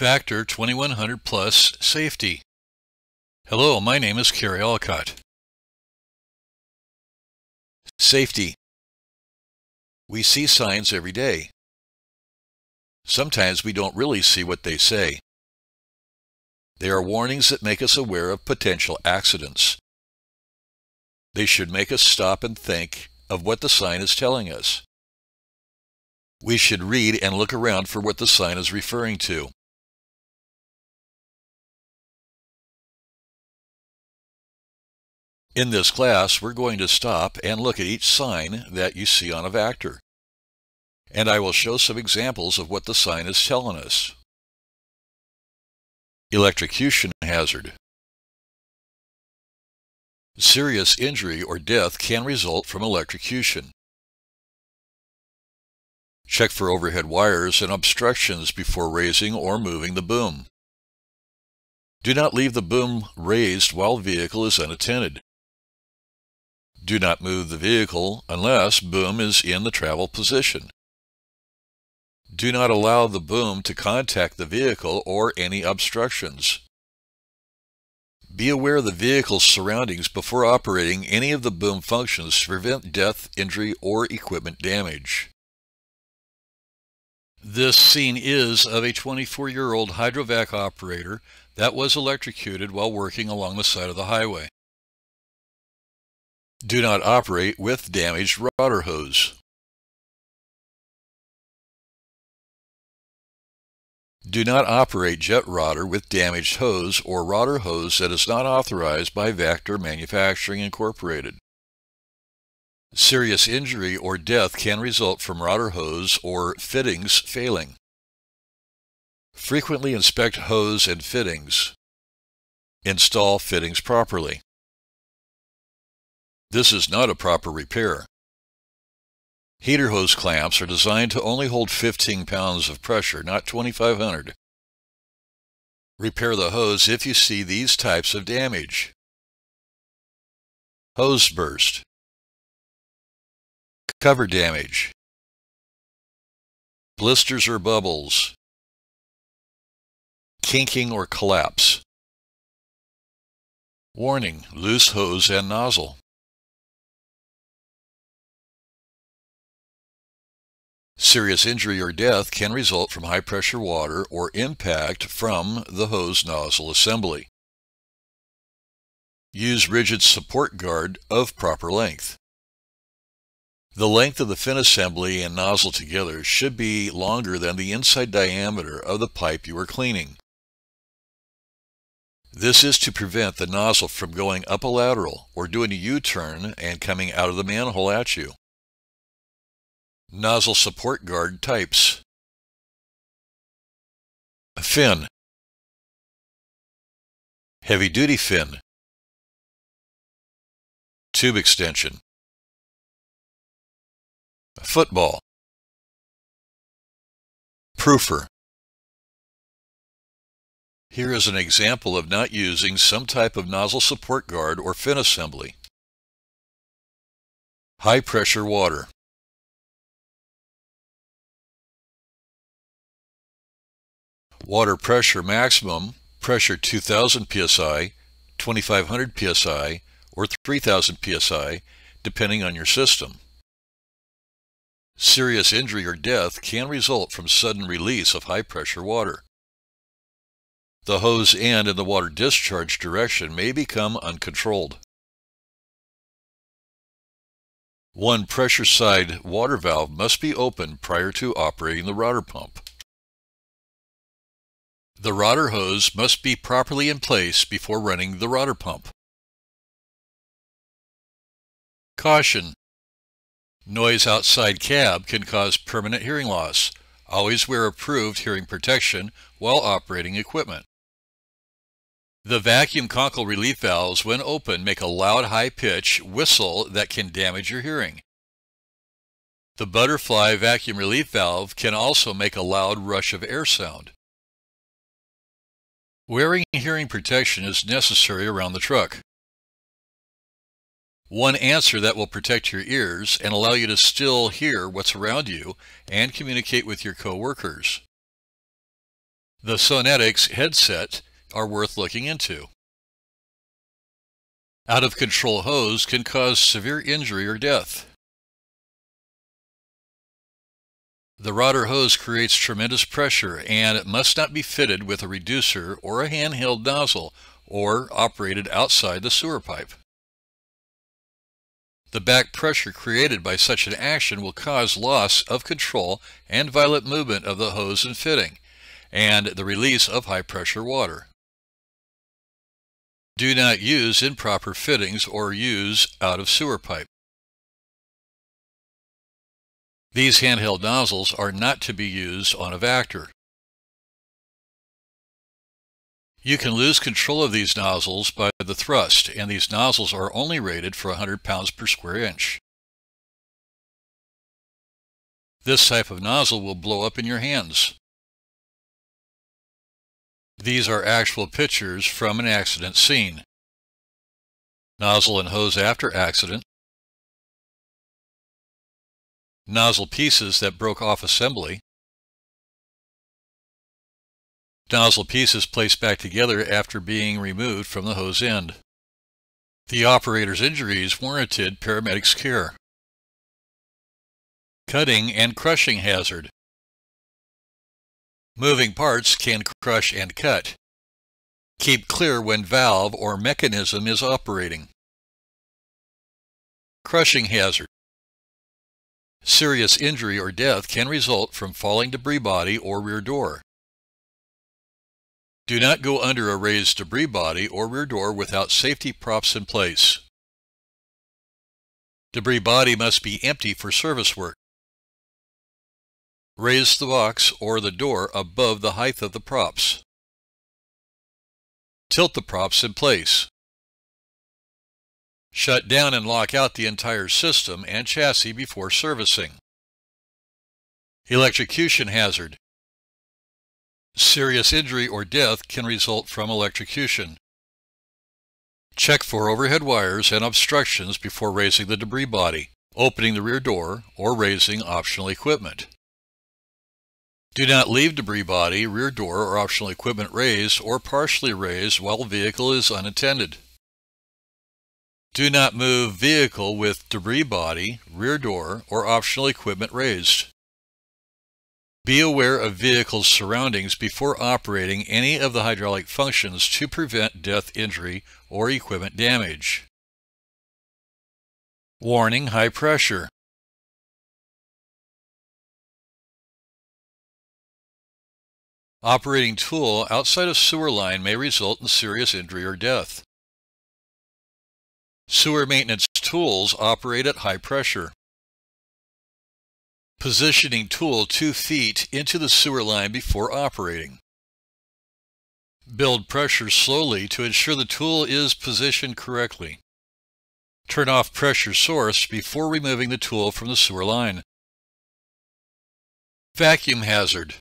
Vactor 2100 Plus Safety. Hello, my name is Carey Olcott. Safety. We see signs every day. Sometimes we don't really see what they say. They are warnings that make us aware of potential accidents. They should make us stop and think of what the sign is telling us. We should read and look around for what the sign is referring to. In this class, we're going to stop and look at each sign that you see on a Vactor. And I will show some examples of what the sign is telling us. Electrocution hazard. Serious injury or death can result from electrocution. Check for overhead wires and obstructions before raising or moving the boom. Do not leave the boom raised while vehicle is unattended. Do not move the vehicle unless boom is in the travel position. Do not allow the boom to contact the vehicle or any obstructions. Be aware of the vehicle's surroundings before operating any of the boom functions to prevent death, injury, or equipment damage. This scene is of a 24-year-old hydrovac operator that was electrocuted while working along the side of the highway. Do not operate with damaged rotor hose. Do not operate jet rotor with damaged hose or rotor hose that is not authorized by Vactor Manufacturing Incorporated. Serious injury or death can result from rotor hose or fittings failing. Frequently inspect hose and fittings. Install fittings properly. This is not a proper repair. Heater hose clamps are designed to only hold 15 pounds of pressure, not 2,500. Repair the hose if you see these types of damage. Hose burst. Cover damage. Blisters or bubbles. Kinking or collapse. Warning, loose hose and nozzle. Serious injury or death can result from high pressure water or impact from the hose nozzle assembly. Use rigid support guard of proper length. The length of the fin assembly and nozzle together should be longer than the inside diameter of the pipe you are cleaning. This is to prevent the nozzle from going up a lateral or doing a U-turn and coming out of the manhole at you. Nozzle support guard types. A fin. Heavy duty fin. Tube extension. Football. Proofer. Here is an example of not using some type of nozzle support guard or fin assembly. High pressure water. Water pressure maximum, pressure 2000 psi, 2500 psi, or 3000 psi, depending on your system. Serious injury or death can result from sudden release of high pressure water. The hose end and the water discharge direction may become uncontrolled. One pressure side water valve must be opened prior to operating the rotor pump. The rotor hose must be properly in place before running the rotor pump. Caution! Noise outside cab can cause permanent hearing loss. Always wear approved hearing protection while operating equipment. The vacuum Kunkle relief valves, when open, make a loud high-pitch whistle that can damage your hearing. The butterfly vacuum relief valve can also make a loud rush of air sound. Wearing hearing protection is necessary around the truck. One answer that will protect your ears and allow you to still hear what's around you and communicate with your coworkers. The Sonetics headset are worth looking into. Out-of-control hose can cause severe injury or death. The rotor hose creates tremendous pressure and it must not be fitted with a reducer or a handheld nozzle or operated outside the sewer pipe. The back pressure created by such an action will cause loss of control and violent movement of the hose and fitting, and the release of high pressure water. Do not use improper fittings or use out of sewer pipe. These handheld nozzles are not to be used on a Vactor. You can lose control of these nozzles by the thrust, and these nozzles are only rated for 100 pounds per square inch. This type of nozzle will blow up in your hands. These are actual pictures from an accident scene. Nozzle and hose after accident. Nozzle pieces that broke off assembly. Nozzle pieces placed back together after being removed from the hose end. The operator's injuries warranted paramedics' care. Cutting and crushing hazard. Moving parts can crush and cut. Keep clear when valve or mechanism is operating. Crushing hazard. Serious injury or death can result from falling debris body or rear door. Do not go under a raised debris body or rear door without safety props in place. Debris body must be empty for service work. Raise the box or the door above the height of the props. Tilt the props in place. Shut down and lock out the entire system and chassis before servicing. Electrocution hazard. Serious injury or death can result from electrocution. Check for overhead wires and obstructions before raising the debris body, opening the rear door, or raising optional equipment. Do not leave debris body, rear door, or optional equipment raised or partially raised while vehicle is unattended. Do not move vehicle with debris body, rear door, or optional equipment raised. Be aware of vehicle's surroundings before operating any of the hydraulic functions to prevent death, injury, or equipment damage. Warning high pressure. Operating tool outside a sewer line may result in serious injury or death. Sewer maintenance tools operate at high pressure. Positioning tool 2 feet into the sewer line before operating. Build pressure slowly to ensure the tool is positioned correctly. Turn off pressure source before removing the tool from the sewer line. Vacuum hazard.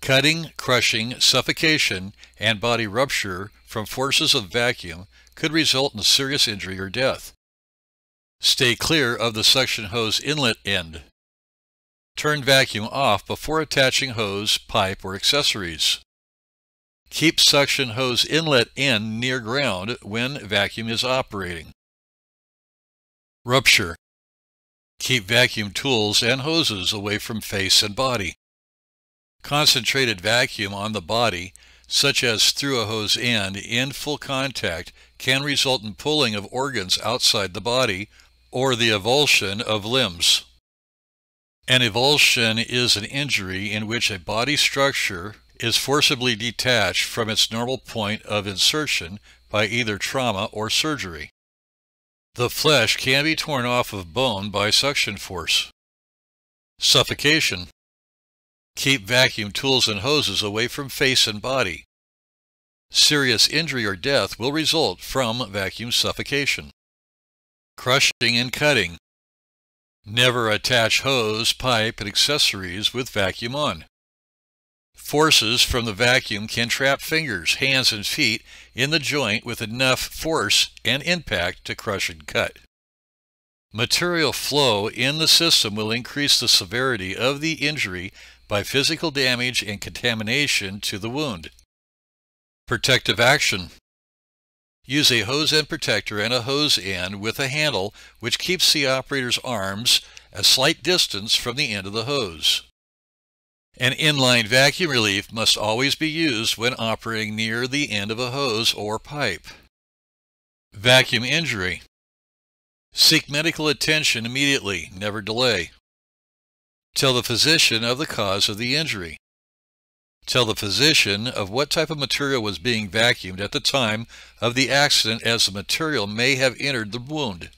Cutting, crushing, suffocation, and body rupture from forces of vacuum could result in serious injury or death. Stay clear of the suction hose inlet end. Turn vacuum off before attaching hose, pipe, or accessories. Keep suction hose inlet end near ground when vacuum is operating. Rupture. Keep vacuum tools and hoses away from face and body. Concentrated vacuum on the body, such as through a hose end in full contact, can result in pulling of organs outside the body or the avulsion of limbs. An avulsion is an injury in which a body structure is forcibly detached from its normal point of insertion by either trauma or surgery. The flesh can be torn off of bone by suction force. Suffocation. Keep vacuum tools and hoses away from face and body. Serious injury or death will result from vacuum suffocation. Crushing and cutting. Never attach hose, pipe, and accessories with vacuum on. Forces from the vacuum can trap fingers, hands, and feet in the joint with enough force and impact to crush and cut. Material flow in the system will increase the severity of the injury by physical damage and contamination to the wound. Protective action. Use a hose end protector and a hose end with a handle which keeps the operator's arms a slight distance from the end of the hose. An inline vacuum relief must always be used when operating near the end of a hose or pipe. Vacuum injury. Seek medical attention immediately, never delay. Tell the physician of the cause of the injury. Tell the physician of what type of material was being vacuumed at the time of the accident as the material may have entered the wound.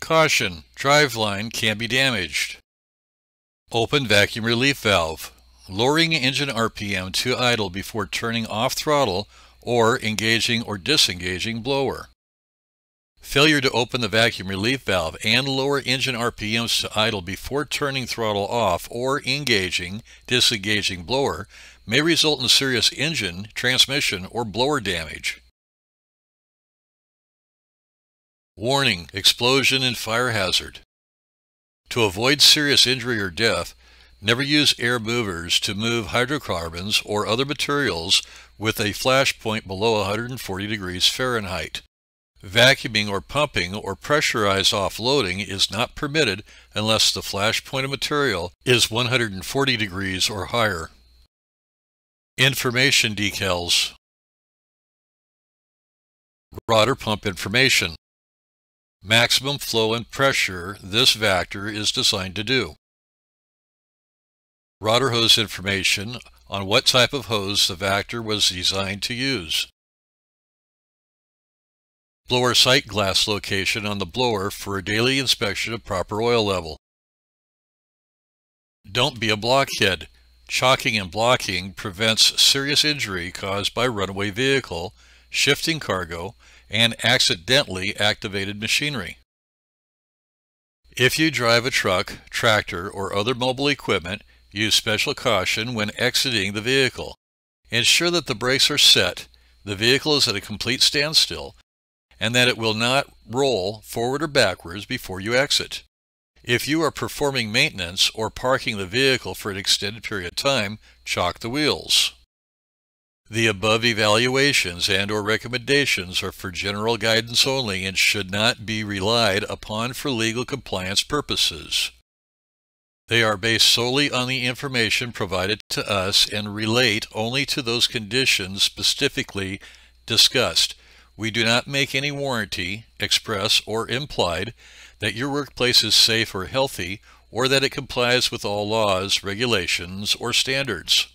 Caution, driveline can be damaged. Open vacuum relief valve. Lowering engine RPM to idle before turning off throttle or engaging or disengaging blower. Failure to open the vacuum relief valve and lower engine RPMs to idle before turning throttle off or engaging, disengaging blower may result in serious engine, transmission, or blower damage. Warning, explosion and fire hazard. To avoid serious injury or death, never use air movers to move hydrocarbons or other materials with a flash point below 140 degrees Fahrenheit. Vacuuming or pumping or pressurized offloading is not permitted unless the flash point of material is 140 degrees or higher. Information decals. Rotor pump information maximum flow and pressure this Vactor is designed to do. Rotor hose information on what type of hose the Vactor was designed to use. Blower sight glass location on the blower for a daily inspection of proper oil level. Don't be a blockhead. Chalking and blocking prevents serious injury caused by runaway vehicle, shifting cargo, and accidentally activated machinery. If you drive a truck, tractor, or other mobile equipment, use special caution when exiting the vehicle. Ensure that the brakes are set, the vehicle is at a complete standstill, and that it will not roll forward or backwards before you exit. If you are performing maintenance or parking the vehicle for an extended period of time, chalk the wheels. The above evaluations and or recommendations are for general guidance only and should not be relied upon for legal compliance purposes. They are based solely on the information provided to us and relate only to those conditions specifically discussed. We do not make any warranty, express or implied, that your workplace is safe or healthy or that it complies with all laws, regulations, or standards.